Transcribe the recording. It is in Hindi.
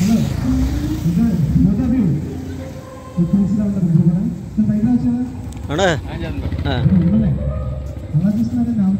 అన్నా అలా చూస్తున్నారండి